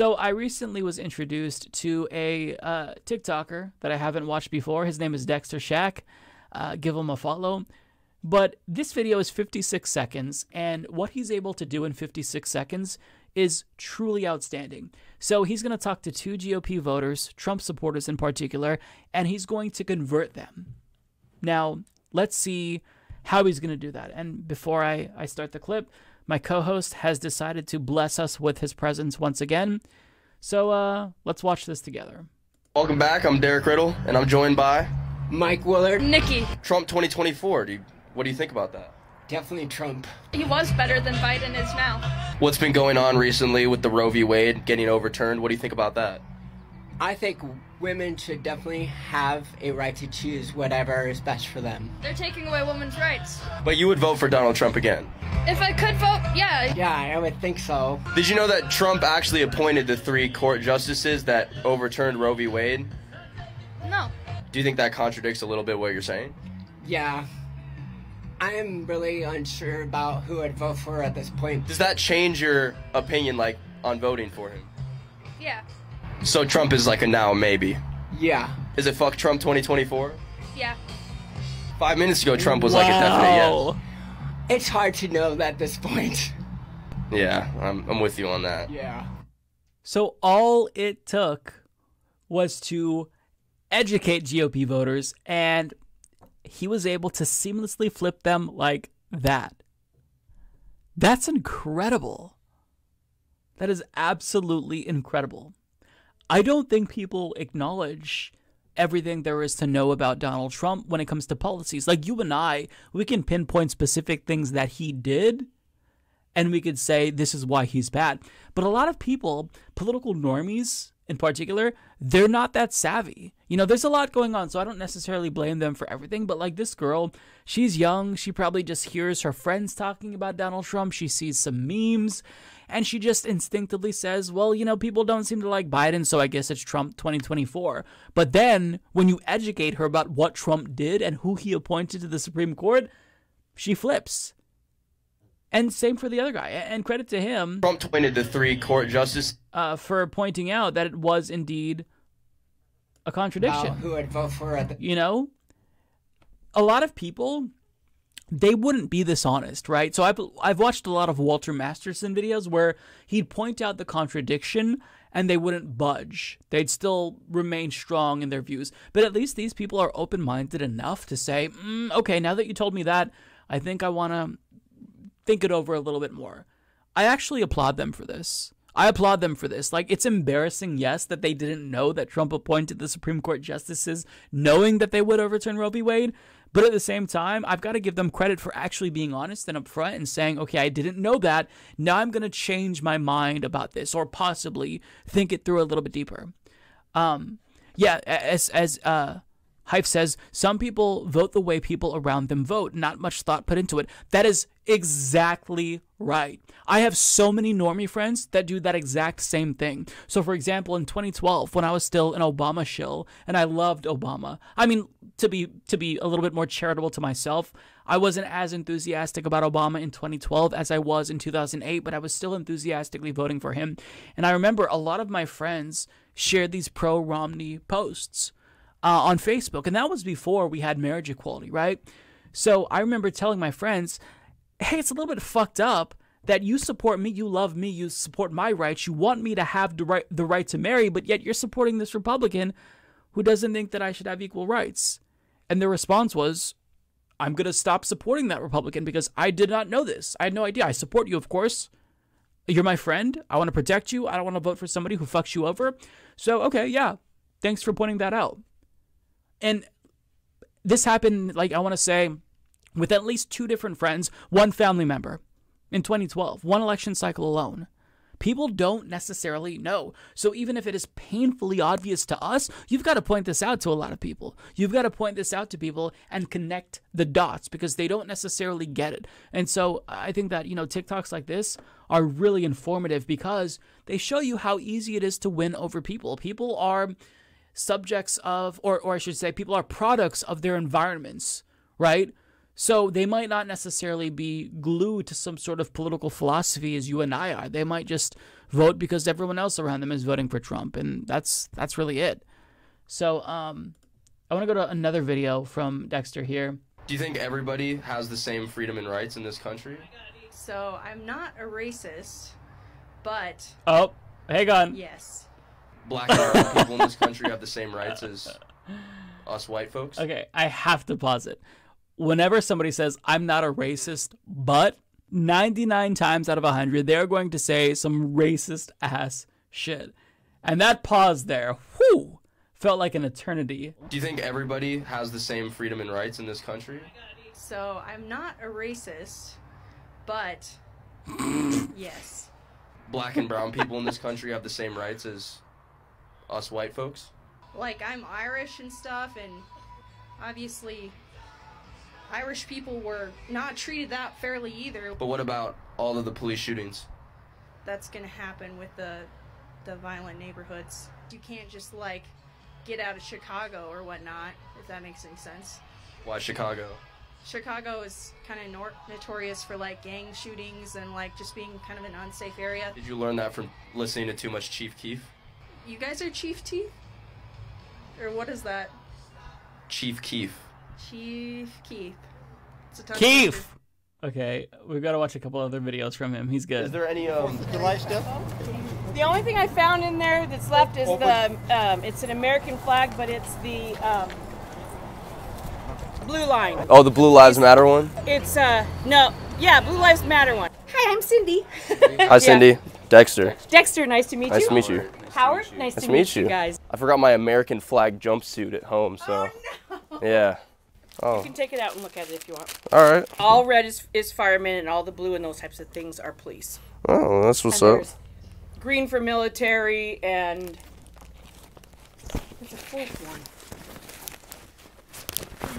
So I recently was introduced to a uh, TikToker that I haven't watched before. His name is Dexter Shack. Uh, give him a follow. But this video is 56 seconds, and what he's able to do in 56 seconds is truly outstanding. So he's going to talk to two GOP voters, Trump supporters in particular, and he's going to convert them. Now, let's see how he's going to do that. And before I, I start the clip, my co host has decided to bless us with his presence once again. So uh, let's watch this together. Welcome back. I'm Derek Riddle, and I'm joined by Mike Willard. Nikki. Trump 2024. Do you, what do you think about that? Definitely Trump. He was better than Biden is now. What's been going on recently with the Roe v. Wade getting overturned? What do you think about that? I think women should definitely have a right to choose whatever is best for them. They're taking away women's rights. But you would vote for Donald Trump again. If I could vote, yeah. Yeah, I would think so. Did you know that Trump actually appointed the three court justices that overturned Roe v. Wade? No. Do you think that contradicts a little bit what you're saying? Yeah. I am really unsure about who I'd vote for at this point. Does that change your opinion, like, on voting for him? Yeah. So Trump is like a now maybe. Yeah. Is it fuck Trump 2024? Yeah. Five minutes ago, Trump was like a definite yes. It's hard to know at this point. Yeah, I'm, I'm with you on that. Yeah. So all it took was to educate GOP voters, and he was able to seamlessly flip them like that. That's incredible. That is absolutely incredible. I don't think people acknowledge everything there is to know about Donald Trump when it comes to policies. Like you and I, we can pinpoint specific things that he did and we could say this is why he's bad. But a lot of people, political normies in particular, they're not that savvy. You know, there's a lot going on, so I don't necessarily blame them for everything. But like this girl, she's young. She probably just hears her friends talking about Donald Trump. She sees some memes and she just instinctively says, well, you know, people don't seem to like Biden, so I guess it's Trump 2024. But then when you educate her about what Trump did and who he appointed to the Supreme Court, she flips. And same for the other guy. And credit to him. Trump appointed the three court justices uh, for pointing out that it was indeed a contradiction. About who I'd vote for the- you know, a lot of people they wouldn't be this honest, right? So I've I've watched a lot of Walter Masterson videos where he'd point out the contradiction and they wouldn't budge. They'd still remain strong in their views. But at least these people are open-minded enough to say, mm, "Okay, now that you told me that, I think I want to think it over a little bit more." I actually applaud them for this. I applaud them for this. Like, it's embarrassing, yes, that they didn't know that Trump appointed the Supreme Court justices knowing that they would overturn Roe v. Wade. But at the same time, I've got to give them credit for actually being honest and upfront and saying, okay, I didn't know that. Now I'm going to change my mind about this or possibly think it through a little bit deeper. Um, yeah, as, as, uh, Hype says, some people vote the way people around them vote, not much thought put into it. That is exactly right. I have so many normie friends that do that exact same thing. So, for example, in 2012, when I was still an Obama shill and I loved Obama, I mean, to be to be a little bit more charitable to myself, I wasn't as enthusiastic about Obama in 2012 as I was in 2008, but I was still enthusiastically voting for him. And I remember a lot of my friends shared these pro Romney posts uh, on Facebook, and that was before we had marriage equality, right? So I remember telling my friends, hey, it's a little bit fucked up that you support me, you love me, you support my rights, you want me to have the right the right to marry, but yet you're supporting this Republican who doesn't think that I should have equal rights. And their response was, I'm going to stop supporting that Republican because I did not know this. I had no idea. I support you, of course. You're my friend. I want to protect you. I don't want to vote for somebody who fucks you over. So, okay, yeah. Thanks for pointing that out. And this happened, like, I want to say, with at least two different friends, one family member in 2012, one election cycle alone. People don't necessarily know. So even if it is painfully obvious to us, you've got to point this out to a lot of people. You've got to point this out to people and connect the dots because they don't necessarily get it. And so I think that, you know, TikToks like this are really informative because they show you how easy it is to win over people. People are subjects of or or I should say people are products of their environments, right? So they might not necessarily be glued to some sort of political philosophy as you and I are. They might just vote because everyone else around them is voting for Trump, and that's that's really it. So um, I want to go to another video from Dexter here. Do you think everybody has the same freedom and rights in this country? So I'm not a racist, but Oh, hang on. yes. Black and brown people in this country have the same rights as us white folks? Okay, I have to pause it. Whenever somebody says, I'm not a racist, but 99 times out of 100, they're going to say some racist ass shit. And that pause there, whew, felt like an eternity. Do you think everybody has the same freedom and rights in this country? Oh so I'm not a racist, but yes. Black and brown people in this country have the same rights as us white folks? Like I'm Irish and stuff, and obviously Irish people were not treated that fairly either. But what about all of the police shootings? That's gonna happen with the the violent neighborhoods. You can't just like get out of Chicago or whatnot, if that makes any sense. Why Chicago? Chicago is kind of nor- notorious for like gang shootings and like just being kind of an unsafe area. Did you learn that from listening to too much Chief Keef? You guys are Chief Teeth? Or what is that? Chief Keef. Chief Keith. It's Keith! Okay, we've got to watch a couple other videos from him. He's good. Is there any um July stuff? The only thing I found in there that's left is the, um, it's an American flag, but it's the um, blue line. Oh, the Blue Lives Matter one? It's, uh, no, yeah, Blue Lives Matter one. Hi, I'm Cindy. Hi Cindy. Dexter. Dexter, nice to meet you. Nice you. to meet you. Howard, nice, Nice to to meet, meet you you. guys. I forgot my American flag jumpsuit at home, so yeah. Oh, You can take it out and look at it if you want. all right. All red is, is firemen, and all the blue and those types of things are police. Oh, that's what's And up. green for military, and there's a fourth one.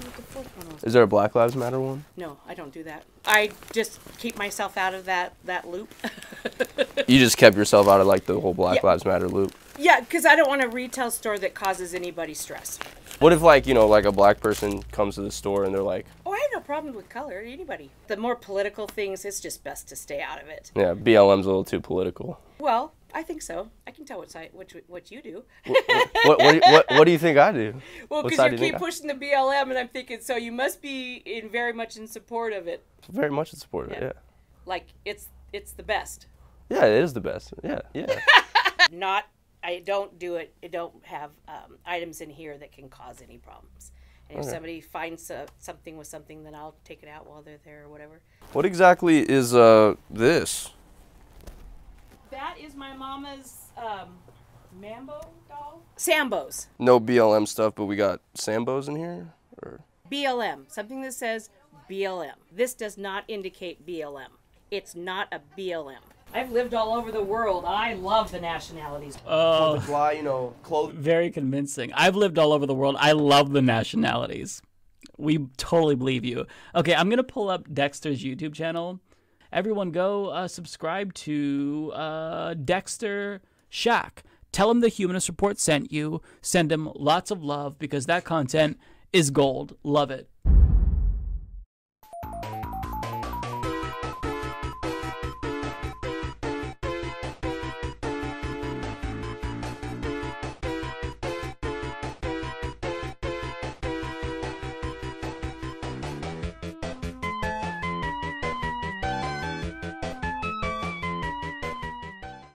I don't know what the fourth one was. Is there a Black Lives Matter one? No, I don't do that. I just keep myself out of that that loop. You just kept yourself out of like the whole Black Yeah. Lives Matter loop. yeah, because I don't want a retail store that causes anybody stress. What if like you know like a black person comes to the store and they're like, Oh, I have no problem with color. Anybody. The more political things, it's just best to stay out of it. yeah, BLM's a little too political. Well, I think so. I can tell what side, what you- what you do. What what what, do you- what, what do you think I do? Well, because you do you keep I- pushing the BLM, and I'm thinking, so you must be in very much in support of it. Very much in support of it. Yeah. Yeah. Like it's it's the best. Yeah, it is the best. Yeah, yeah. Not. I don't do it. I don't have um, items in here that can cause any problems. And if Okay. somebody finds uh, something with something, then I'll take it out while they're there or whatever. what exactly is uh this? That is my mama's um, Mambo doll. Sambos. No BLM stuff, but we got Sambos in here. Or BLM. Something that says BLM. This does not indicate BLM. It's not a BLM. I've lived all over the world. I love the nationalities. Oh, fly, you know, clothes. very convincing. I've lived all over the world. I love the nationalities. We totally believe you. Okay, I'm gonna pull up Dexter's YouTube channel. Everyone, go uh, subscribe to uh, Dexter Shack. Tell him the Humanist Report sent you. Send him lots of love because that content is gold. Love it.